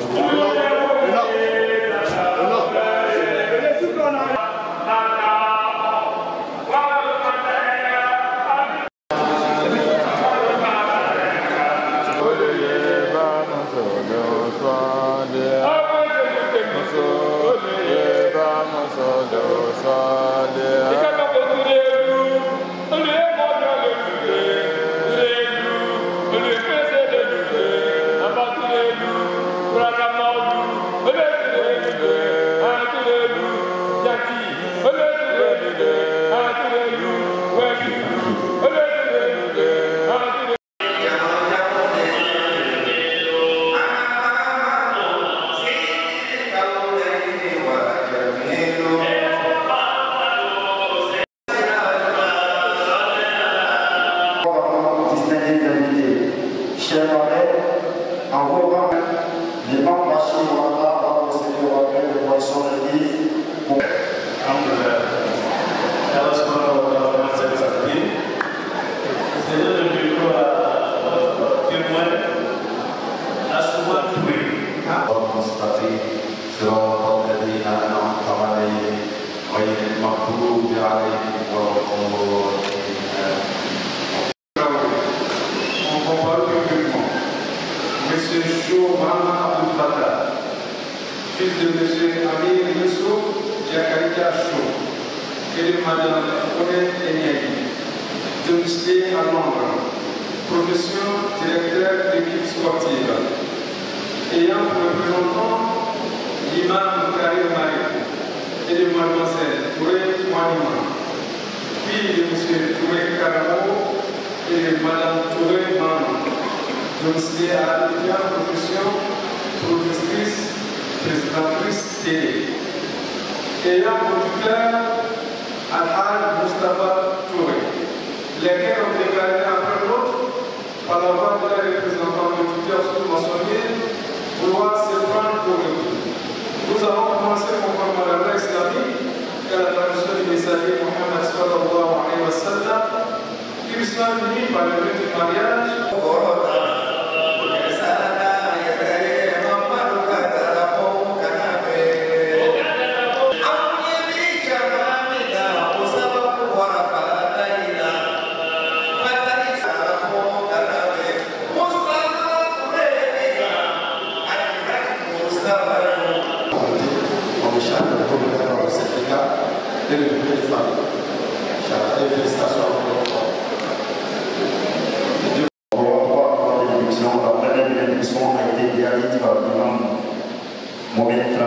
Hallelujah. şeytane envoie par l'imam Bachir Allah, Allah, le Seigneur, le pour Madame Odette Enyagi, domiciliée à Londres, profession directeur d'équipe sportive, ayant pour représentant l'imam Karim Marie et de Mademoiselle Touré Manima, puis de M. Touré Caramo et de Madame Touré Maman, domiciliée à la profession professeurice, présentatrice télé. Ayant pour tuteur Al-Haj Mustafa Touré, lesquels ont déclaré après l'autre, par la voix de la représentants de tuteurs sous-maçonniers, vouloir se prendre pour eux. Nous avons commencé conformément à la loi islamique et la tradition du messager Mohammed sallallahu alayhi wa qui sont unis par le but du mariage. Sara come Sara, come la prova segreta, per il mio fatto. Sara, e questa sono a été réalisée par l'imam Mohamed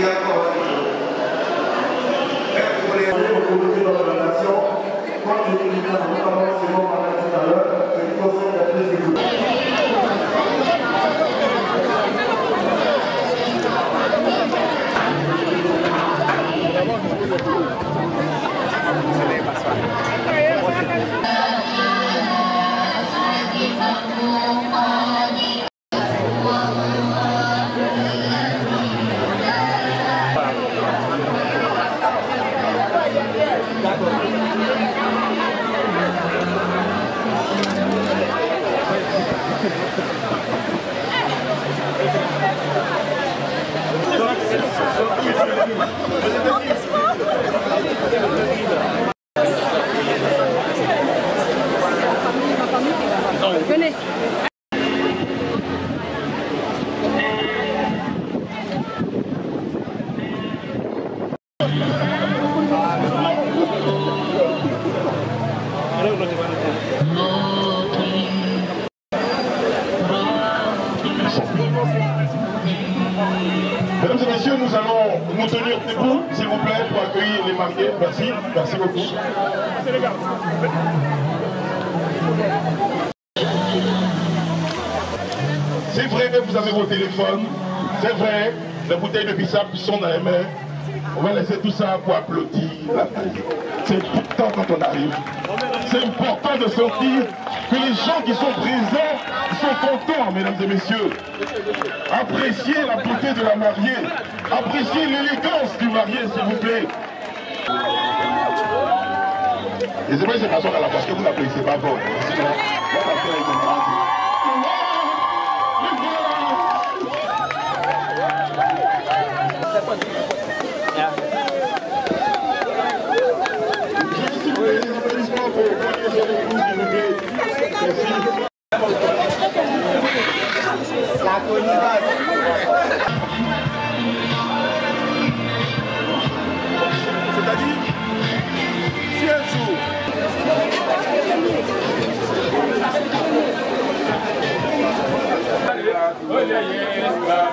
Comme je l'ai dit notamment, c'est mon tout à l'heure, tenir debout, s'il vous plaît, pour accueillir les mariés. Merci, merci beaucoup. C'est vrai que vous avez vos téléphones, c'est vrai, les bouteilles de bissap sont dans les mains. On va laisser tout ça pour applaudir. C'est important quand on arrive. C'est important de sentir que les gens qui sont présents sont contents, mesdames et messieurs. Appréciez la beauté de la mariée. Appréciez l'élégance du marié, s'il vous plaît. Et c'est pas ça à la parce que vous n'appréciez pas bon. cidade. Olha, yes,